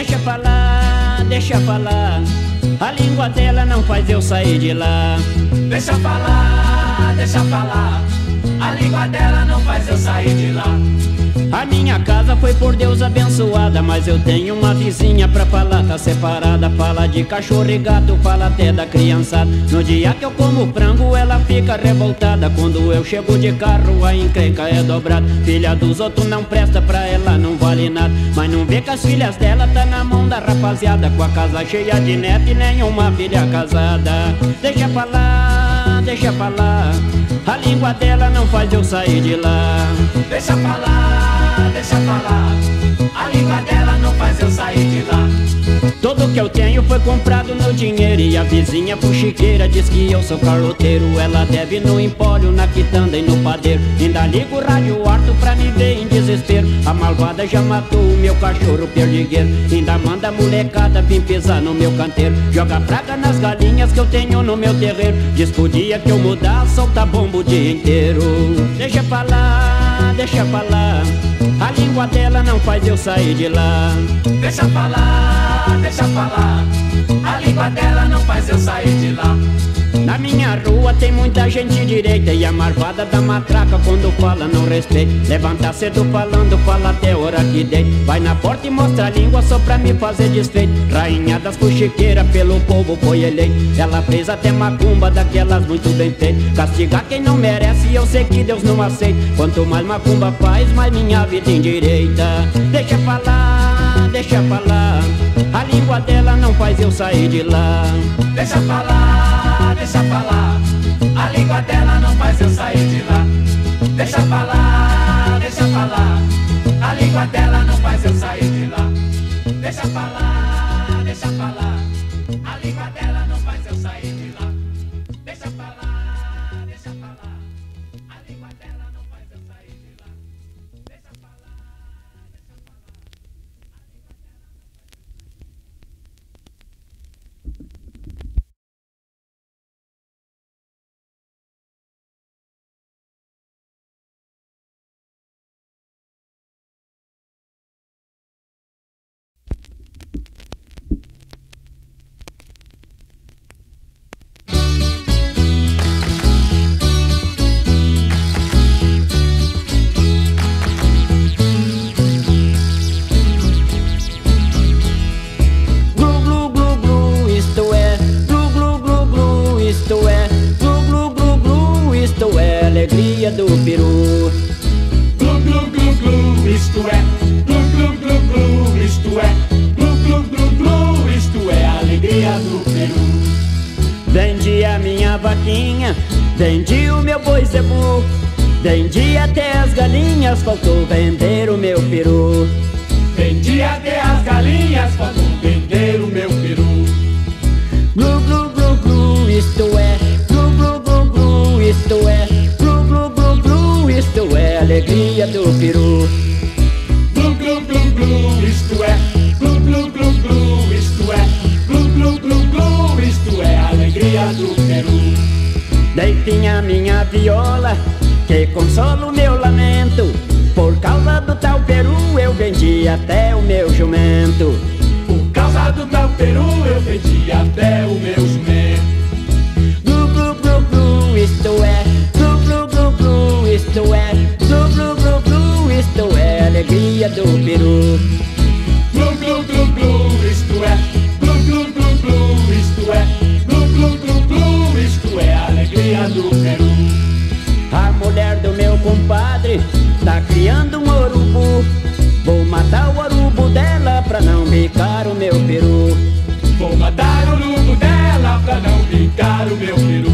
Deixa falar, deixa falar, A língua dela não faz eu sair de lá. Deixa falar, deixa falar, A língua dela não faz eu sair de lá. A minha casa foi por Deus abençoada, mas eu tenho uma vizinha pra falar, tá separada. Fala de cachorro e gato, fala até da criançada. No dia que eu como frango, ela fica revoltada. Quando eu chego de carro, a encrenca é dobrada. Filha dos outros não presta pra ela, não vale nada. Mas não vê que as filhas dela tá na mão da rapaziada. Com a casa cheia de neto e nenhuma filha casada. Deixa falar, deixa falar. A língua dela não faz eu sair de lá. Deixa falar, deixa falar. A língua dela não faz eu sair de lá. Tudo que eu tenho foi comprado no dinheiro E a vizinha fuxiqueira diz que eu sou carroteiro. Ela deve no empólio, na quitanda e no padeiro. Ainda ligo o rádio alto pra me ver em desespero. A malvada já matou o meu cachorro perdigueiro. Ainda manda a molecada vir pisar no meu canteiro. Joga praga nas galinhas que eu tenho no meu terreiro. Diz pro dia que eu mudar, solta bomba o dia inteiro. Deixa falar, deixa falar A língua dela não faz eu sair de lá Deixa falar, deixa falar. A língua dela não faz eu sair de lá. Na minha muita gente direita E a marvada da matraca quando fala não respeita. Levanta cedo falando, fala até hora que dei Vai na porta e mostra a língua só pra me fazer desfeito. Rainha das fuxiqueiras pelo povo foi eleito Ela fez até macumba daquelas muito bem feitas Castigar quem não merece eu sei que Deus não aceita. Quanto mais macumba faz, mais minha vida endireita. Deixa falar, deixa falar A língua dela não faz eu sair de lá. Deixa falar, deixa falar. A língua dela não faz eu sair de lá. Deixa falar, deixa falar. A língua dela não faz eu sair de lá. Deixa falar, deixa falar. A língua dela não faz eu sair de lá. Vendi o meu boi zebu Vendi até as galinhas Faltou vender o meu peru Vendi até as galinhas, faltou vender o meu peru. Glu glu glu glu, isto é Glu glu glu glu, isto é Glu glu glu glu, isto é Alegria do peru Glu glu glu glu, isto é. Consola o meu lamento Por causa do tal peru Eu vendi até o meu jumento Por causa do tal Peru, eu vendi até o meu jumento. Um urubu Vou matar o urubu dela Pra não bicar o meu peru Vou matar o urubu dela pra não picar o meu peru.